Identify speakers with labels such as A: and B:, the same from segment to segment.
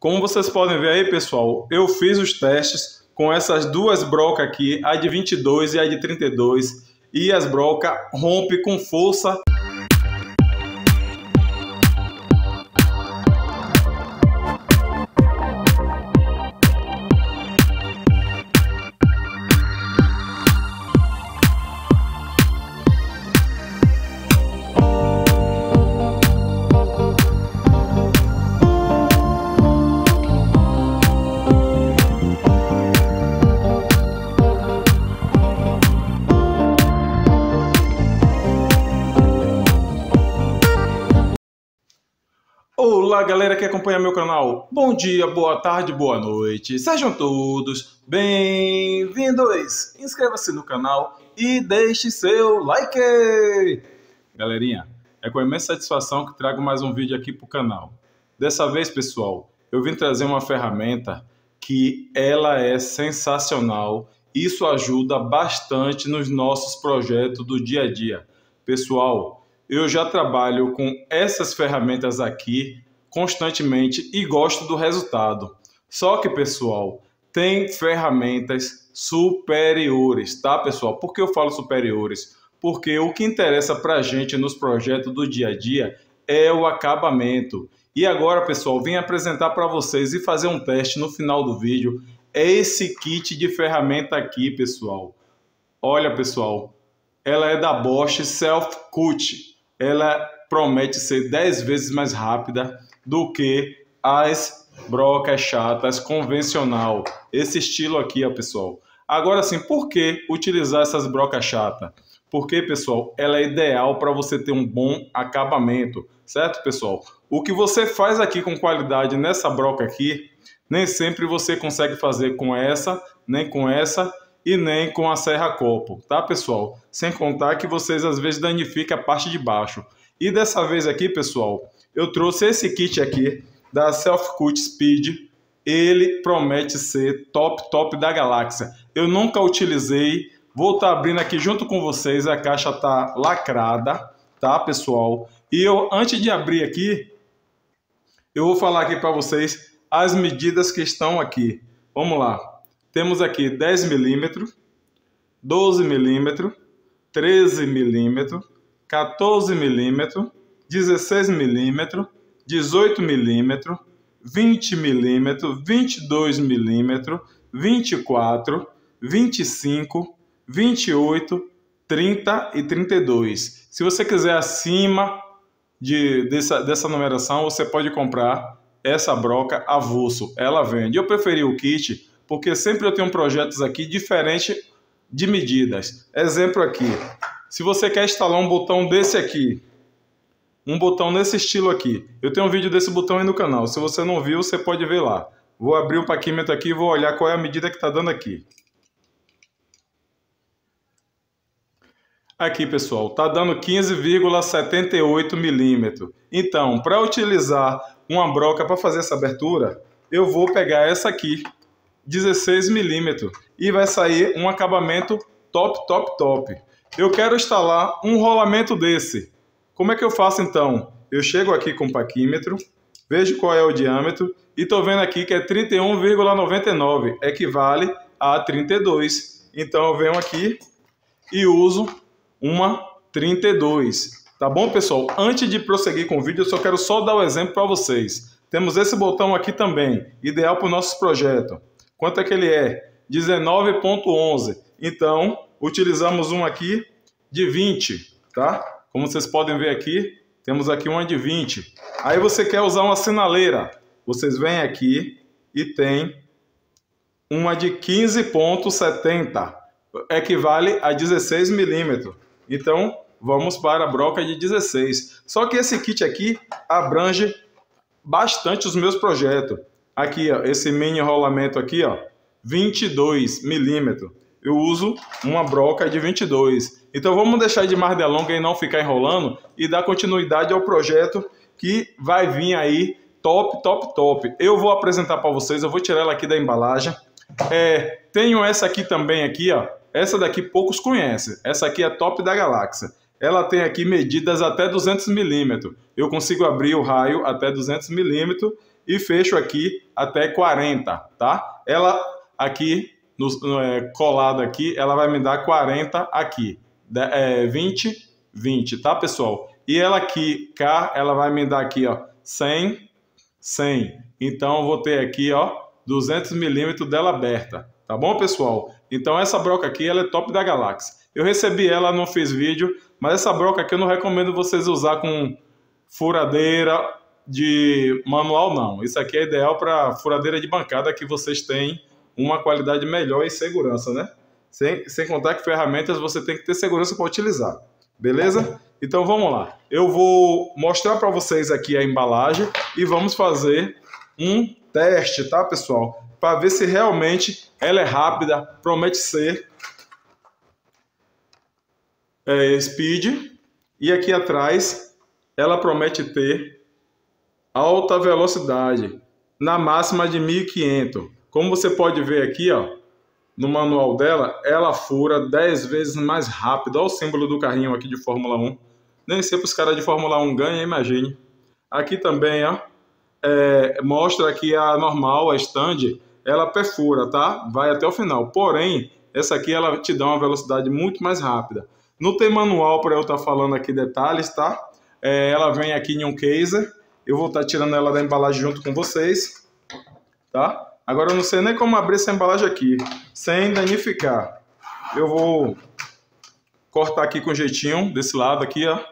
A: Como vocês podem ver aí, pessoal, eu fiz os testes com essas duas brocas aqui, a de 22 e a de 32, e as brocas rompe com força Olá, galera que acompanha meu canal. Bom dia, boa tarde, boa noite. Sejam todos bem-vindos. Inscreva-se no canal e deixe seu like. Galerinha, é com imensa satisfação que trago mais um vídeo aqui para o canal. Dessa vez, pessoal, eu vim trazer uma ferramenta que ela é sensacional. Isso ajuda bastante nos nossos projetos do dia a dia. Pessoal, eu já trabalho com essas ferramentas aqui constantemente e gosto do resultado. Só que, pessoal, tem ferramentas superiores, tá, pessoal? Por que eu falo superiores? Porque o que interessa para a gente nos projetos do dia a dia é o acabamento. E agora, pessoal, vim apresentar para vocês e fazer um teste no final do vídeo. É esse kit de ferramenta aqui, pessoal. Olha, pessoal, ela é da Bosch Self Cut ela promete ser 10 vezes mais rápida do que as brocas chatas convencional. Esse estilo aqui, ó, pessoal. Agora sim, por que utilizar essas brocas chatas? Porque, pessoal, ela é ideal para você ter um bom acabamento, certo, pessoal? O que você faz aqui com qualidade nessa broca aqui, nem sempre você consegue fazer com essa, nem com essa e nem com a serra copo, tá pessoal? Sem contar que vocês às vezes danificam a parte de baixo. E dessa vez aqui, pessoal, eu trouxe esse kit aqui da Self Cut Speed. Ele promete ser top, top da galáxia. Eu nunca utilizei, vou estar tá abrindo aqui junto com vocês, a caixa tá lacrada, tá pessoal? E eu, antes de abrir aqui, eu vou falar aqui para vocês as medidas que estão aqui. Vamos lá temos aqui 10 milímetros, 12 milímetros, 13 milímetros, 14 milímetros, 16 milímetros, 18 milímetros, 20 milímetros, 22 milímetros, 24, 25, 28, 30 e 32. Se você quiser acima de, dessa, dessa numeração, você pode comprar essa broca avulso. Ela vende. Eu preferi o kit porque sempre eu tenho projetos aqui diferentes de medidas. Exemplo aqui, se você quer instalar um botão desse aqui, um botão nesse estilo aqui, eu tenho um vídeo desse botão aí no canal, se você não viu, você pode ver lá. Vou abrir o paquímetro aqui e vou olhar qual é a medida que está dando aqui. Aqui, pessoal, está dando 15,78 milímetros. Então, para utilizar uma broca para fazer essa abertura, eu vou pegar essa aqui, 16 milímetros e vai sair um acabamento top, top, top. Eu quero instalar um rolamento desse. Como é que eu faço então? Eu chego aqui com o paquímetro, vejo qual é o diâmetro e estou vendo aqui que é 31,99, equivale a 32. Então eu venho aqui e uso uma 32. Tá bom, pessoal? Antes de prosseguir com o vídeo, eu só quero só dar o um exemplo para vocês. Temos esse botão aqui também, ideal para o nosso projeto. Quanto é que ele é? 19.11. Então, utilizamos um aqui de 20, tá? Como vocês podem ver aqui, temos aqui uma de 20. Aí você quer usar uma sinaleira. Vocês vêm aqui e tem uma de 15.70. Equivale a 16 milímetros. Então, vamos para a broca de 16. Só que esse kit aqui abrange bastante os meus projetos. Aqui, ó, esse mini rolamento aqui, ó, 22 milímetros. Eu uso uma broca de 22. Então vamos deixar de mais delonga e não ficar enrolando e dar continuidade ao projeto que vai vir aí top, top, top. Eu vou apresentar para vocês, eu vou tirar ela aqui da embalagem. É, tenho essa aqui também aqui, ó. Essa daqui poucos conhecem. Essa aqui é top da galáxia. Ela tem aqui medidas até 200 milímetros. Eu consigo abrir o raio até 200 milímetros e fecho aqui até 40, tá? Ela aqui, no, no, é, colada aqui, ela vai me dar 40 aqui, é, 20, 20, tá, pessoal? E ela aqui, cá, ela vai me dar aqui, ó, 100, 100. Então, eu vou ter aqui, ó, 200 milímetros dela aberta, tá bom, pessoal? Então, essa broca aqui, ela é top da galáxia. Eu recebi ela, não fiz vídeo, mas essa broca aqui eu não recomendo vocês usar com furadeira de manual, não. Isso aqui é ideal para furadeira de bancada que vocês têm uma qualidade melhor e segurança, né? Sem, sem contar que ferramentas você tem que ter segurança para utilizar. Beleza? Então vamos lá. Eu vou mostrar para vocês aqui a embalagem e vamos fazer um teste, tá, pessoal? Para ver se realmente ela é rápida, promete ser é, speed e aqui atrás ela promete ter alta velocidade na máxima de 1500. Como você pode ver aqui, ó, no manual dela, ela fura 10 vezes mais rápido. Olha o símbolo do carrinho aqui de Fórmula 1. Nem sempre os caras de Fórmula 1 ganham, imagine. Aqui também, ó, é, mostra que a normal, a stand, ela perfura, tá? Vai até o final. Porém, essa aqui ela te dá uma velocidade muito mais rápida. Não tem manual para eu estar tá falando aqui detalhes, tá? É, ela vem aqui em um case. Eu vou estar tá tirando ela da embalagem junto com vocês, tá? Agora eu não sei nem como abrir essa embalagem aqui, sem danificar. Eu vou cortar aqui com jeitinho, desse lado aqui, ó.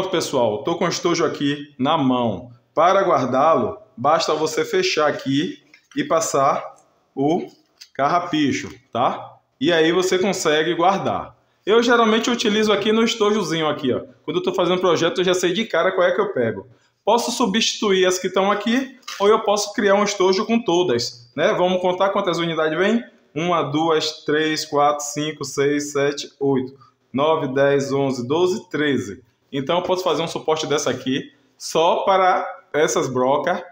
A: Pronto, pessoal, estou com o estojo aqui na mão. Para guardá-lo, basta você fechar aqui e passar o carrapicho, tá? E aí você consegue guardar. Eu geralmente utilizo aqui no estojozinho aqui, ó. Quando eu estou fazendo projeto, eu já sei de cara qual é que eu pego. Posso substituir as que estão aqui, ou eu posso criar um estojo com todas, né? Vamos contar quantas unidades vem? 1, 2, 3, 4, 5, 6, 7, 8, 9, 10, 11, 12, 13. Então eu posso fazer um suporte dessa aqui só para essas brocas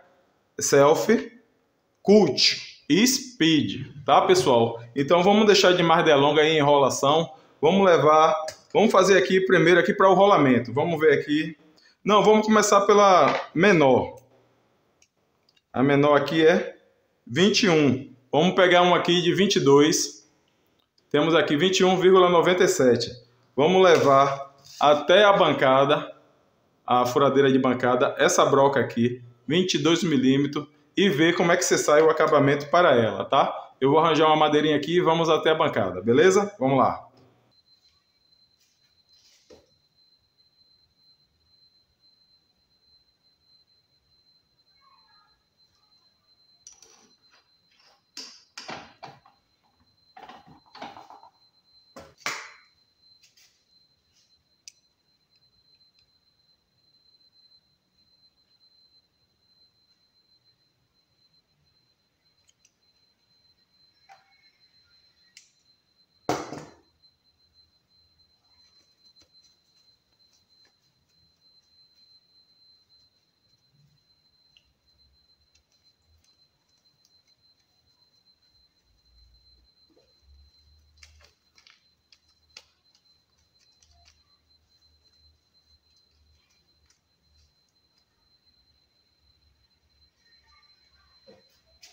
A: selfie, cult e speed, tá pessoal? Então vamos deixar de mais delonga aí enrolação, vamos levar, vamos fazer aqui primeiro aqui para o rolamento, vamos ver aqui, não, vamos começar pela menor, a menor aqui é 21, vamos pegar uma aqui de 22, temos aqui 21,97, vamos levar até a bancada, a furadeira de bancada, essa broca aqui, 22 milímetros, e ver como é que você sai o acabamento para ela, tá? Eu vou arranjar uma madeirinha aqui e vamos até a bancada, beleza? Vamos lá.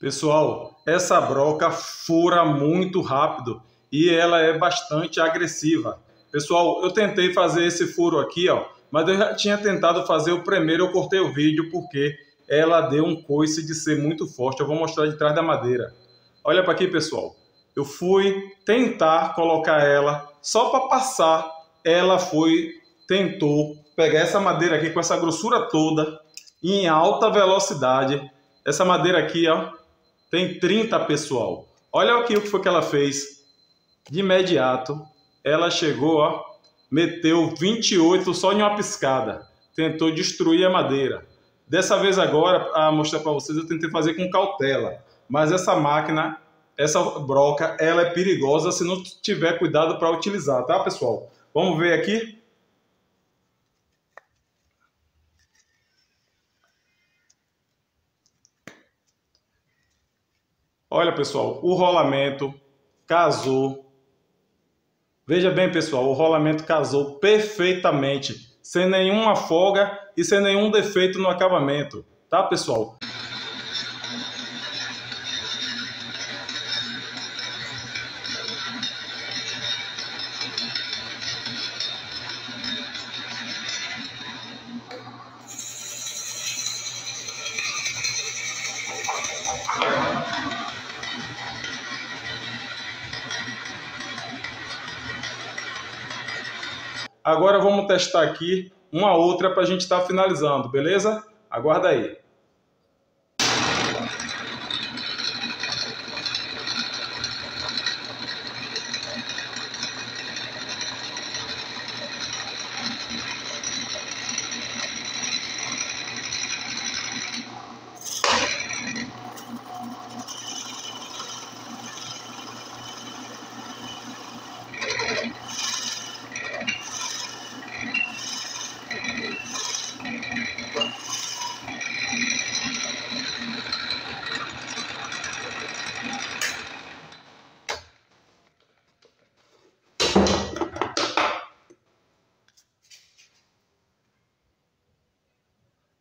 A: Pessoal, essa broca fura muito rápido e ela é bastante agressiva. Pessoal, eu tentei fazer esse furo aqui, ó, mas eu já tinha tentado fazer o primeiro, eu cortei o vídeo porque ela deu um coice de ser muito forte. Eu vou mostrar de trás da madeira. Olha para aqui, pessoal. Eu fui tentar colocar ela só para passar. Ela foi, tentou pegar essa madeira aqui com essa grossura toda em alta velocidade. Essa madeira aqui, ó, tem 30, pessoal. Olha aqui o que foi que ela fez. De imediato, ela chegou, ó, meteu 28 só em uma piscada. Tentou destruir a madeira. Dessa vez agora, a mostrar para vocês, eu tentei fazer com cautela. Mas essa máquina, essa broca, ela é perigosa se não tiver cuidado para utilizar, tá, pessoal? Vamos ver aqui. Olha, pessoal, o rolamento casou. Veja bem, pessoal, o rolamento casou perfeitamente, sem nenhuma folga e sem nenhum defeito no acabamento, tá, pessoal? Agora vamos testar aqui uma outra para a gente estar tá finalizando, beleza? Aguarda aí.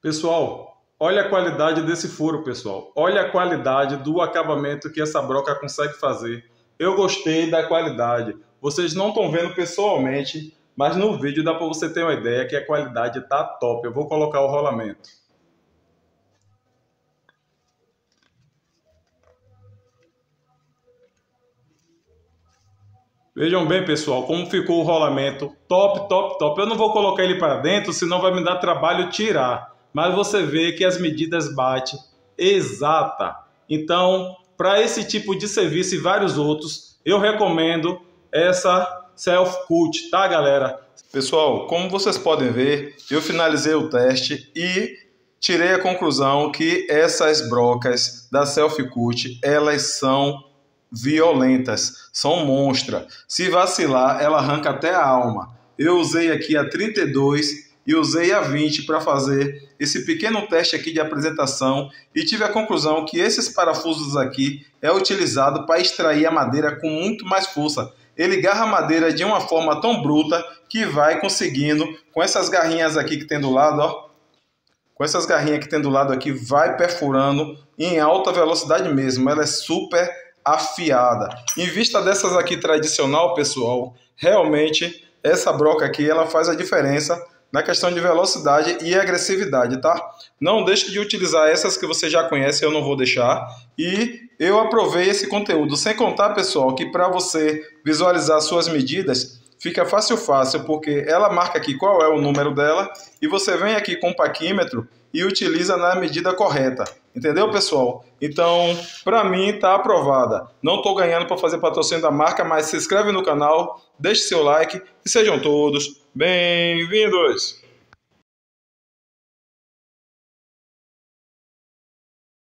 A: Pessoal, olha a qualidade desse furo, pessoal. Olha a qualidade do acabamento que essa broca consegue fazer. Eu gostei da qualidade. Vocês não estão vendo pessoalmente, mas no vídeo dá para você ter uma ideia que a qualidade tá top. Eu vou colocar o rolamento. Vejam bem, pessoal, como ficou o rolamento. Top, top, top. Eu não vou colocar ele para dentro, senão vai me dar trabalho tirar mas você vê que as medidas batem exata. Então, para esse tipo de serviço e vários outros, eu recomendo essa self-cut, tá, galera? Pessoal, como vocês podem ver, eu finalizei o teste e tirei a conclusão que essas brocas da self-cut, elas são violentas, são monstra. Se vacilar, ela arranca até a alma. Eu usei aqui a 32 e usei a 20 para fazer esse pequeno teste aqui de apresentação e tive a conclusão que esses parafusos aqui é utilizado para extrair a madeira com muito mais força. Ele garra a madeira de uma forma tão bruta que vai conseguindo, com essas garrinhas aqui que tem do lado, ó, com essas garrinhas que tem do lado aqui, vai perfurando em alta velocidade mesmo. Ela é super afiada. Em vista dessas aqui tradicional, pessoal, realmente essa broca aqui ela faz a diferença na questão de velocidade e agressividade, tá? Não deixe de utilizar essas que você já conhece, eu não vou deixar. E eu aprovei esse conteúdo, sem contar, pessoal, que para você visualizar suas medidas, fica fácil fácil, porque ela marca aqui qual é o número dela e você vem aqui com o paquímetro e utiliza na medida correta. Entendeu, pessoal? Então, para mim, tá aprovada. Não estou ganhando para fazer patrocínio da marca, mas se inscreve no canal, deixe seu like e sejam todos bem-vindos!